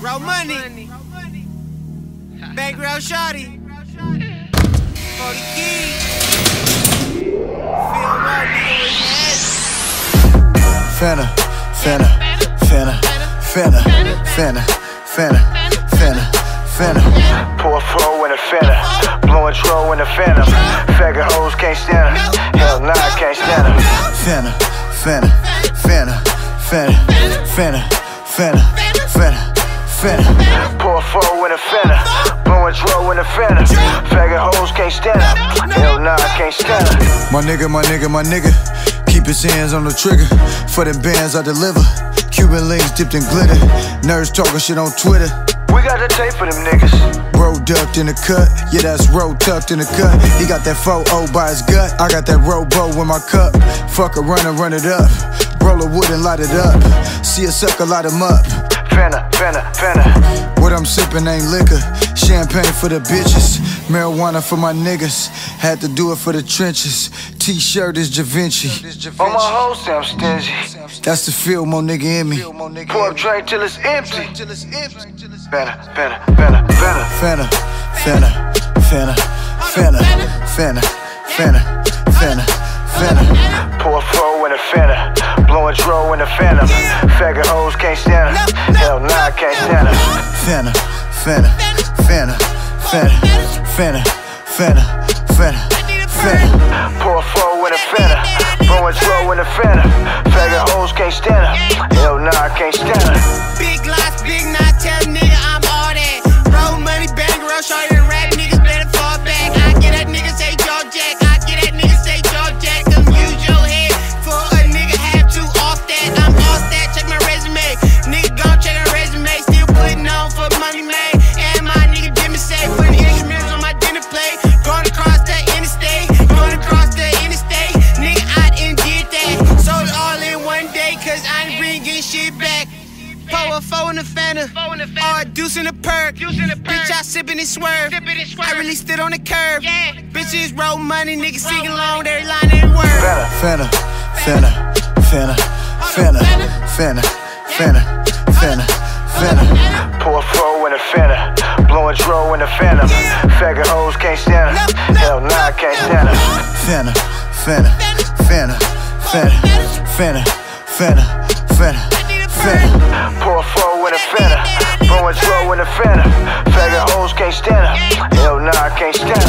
Ro Money. Bankroll shawty. 40 keys. Feel raw, nigga, with your head. Fanta, Fanta, Fanta, Fanta, Fanta, Fanta, Fanta, Fanta. Pour flow in the Fanta, blowing dro in the phantom. Faggot hoes can't stand her. Hell nah, I can't stand her. Fanta, Fanta, Fanta, Fanta, Fanta, Fanta, Fanta, Fanta. Pour flow in the Fanta, blowing dro in the phantom. Faggot hoes can't stand her. Hell nah, I can't stand her. My nigga, my nigga, my nigga. Keep his hands on the trigger. For them bands I deliver. Cuban links dipped in glitter. Nerds talking shit on Twitter. We got the tape for them niggas. Road ducked in the cut. Yeah, that's road tucked in the cut. He got that 4 by his gut. I got that robo in my cup. Fuck a runner, run it up. Roll a wood and light it up. See a sucker, light him up. Fanta, Fanta, Fanta. What I'm sipping ain't liquor. Champagne for the bitches. Marijuana for my niggas. Had to do it for the trenches. T-shirt is Da Vinci. On my hoes, I'm stingy. That's the feel, more nigga in me. Pour up drink till it's empty. Fanta, Fanta, Fanta, Fanta. Fanta, Fanta, Fanta, Fanta, Fanta, Fanta, Fanta, Fanta. Pour flow in the Fanta. Blowing dro in the phantom. Faggot hoes can't stand her. Hell nah, I can't stand her. Fanta, Fanta, Fanta, Fanta, Fanta, Fanta, Fanta, Fanta. Pour flow in the Fanta. Blowing dro in the phantom. Faggot hoes can't stand her. Hell nah, I can't stand her. Cause I ain't bringing shit back. Pour a four in the Fanta, or a deuce in the perk. Bitch, I sippin' and swerve. I really stood on the curb. Bitches roll money, niggas sing along, every line and word. Fanta, Fanta, Fanta, Fanta, Fanta, Fanta, Fanta, Fanta. Pour flow in the Fanta, blowing dro in the phantom. Faggot hoes can't stand her. Hell nah, I can't stand her. Fanta, Fanta, Fanta, Fanta, Fanta, Fanta, Fanta, Fanta. Pour flow in the Fanta, blowing dro in the phantom. Faggot hoes can't stand her. Hell nah, I can't stand her.